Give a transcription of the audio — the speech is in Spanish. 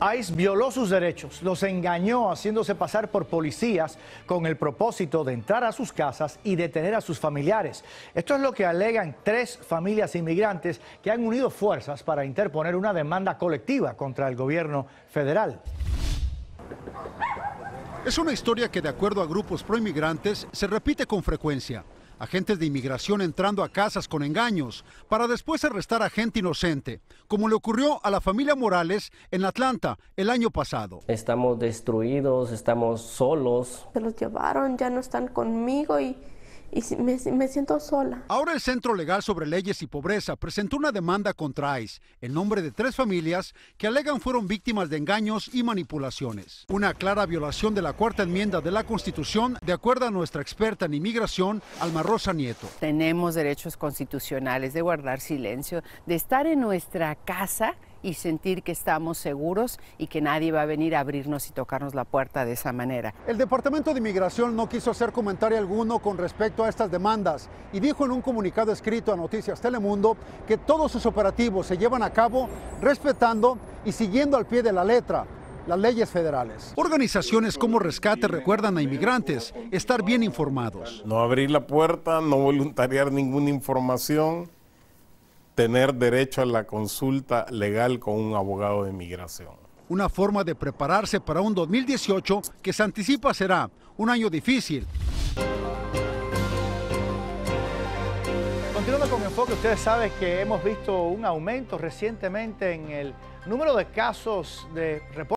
ICE violó sus derechos, los engañó haciéndose pasar por policías con el propósito de entrar a sus casas y detener a sus familiares. Esto es lo que alegan tres familias inmigrantes que han unido fuerzas para interponer una demanda colectiva contra el gobierno federal. Es una historia que de acuerdo a grupos proinmigrantes se repite con frecuencia agentes de inmigración entrando a casas con engaños para después arrestar a gente inocente, como le ocurrió a la familia Morales en Atlanta el año pasado. Estamos destruidos, estamos solos. Se los llevaron, ya no están conmigo y y me, siento sola. Ahora el Centro Legal sobre Leyes y Pobreza presentó una demanda contra ICE en nombre de tres familias que alegan fueron víctimas de engaños y manipulaciones. Una clara violación de la cuarta enmienda de la Constitución, de acuerdo a nuestra experta en inmigración, Alma Rosa Nieto. Tenemos derechos constitucionales de guardar silencio, de estar en nuestra casa y sentir que estamos seguros y que nadie va a venir a abrirnos y tocarnos la puerta de esa manera. El Departamento de Inmigración no quiso hacer comentario alguno con respecto a estas demandas y dijo en un comunicado escrito a Noticias Telemundo que todos sus operativos se llevan a cabo respetando y siguiendo al pie de la letra las leyes federales. Organizaciones como Rescate recuerdan a inmigrantes estar bien informados. No abrir la puerta, no voluntariar ninguna información tener derecho a la consulta legal con un abogado de inmigración. Una forma de prepararse para un 2018 que se anticipa será un año difícil. Continuando con enfoque, ustedes saben que hemos visto un aumento recientemente en el número de casos de reportes